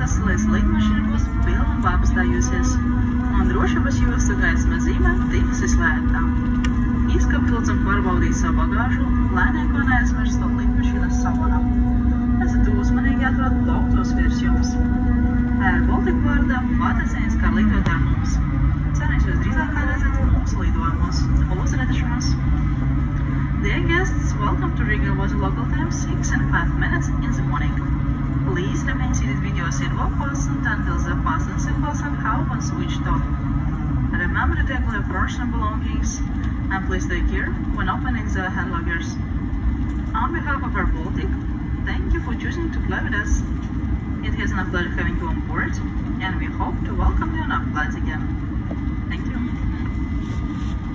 Veselais lidmašīna būs pilnībā apstājusies, un drošības jostu gaisma zīme tiks izslēgta. Izkapt lūdzam pārbaudīt savu bagāžu, lai neko neaizmirstu lidmašīnas salonā. Esat uzmanīgi atrod plauktos virs jums. Air Baltic vārdā pateicieties, kā lidot ar mums. Jūs drīzāk redzēt mūsu lidojumos. Uz redzēšanos! Dear guests, welcome to Riga Water local time 6 and 5 minutes in the morning. Please your seatbelt fastened until the fasten oh, symbols have how been switched off. Remember to take your personal belongings and please take care when opening the hand luggers. On behalf of Air Baltic, thank you for choosing to fly with us. It has been a pleasure having you on board, and we hope to welcome you on our flight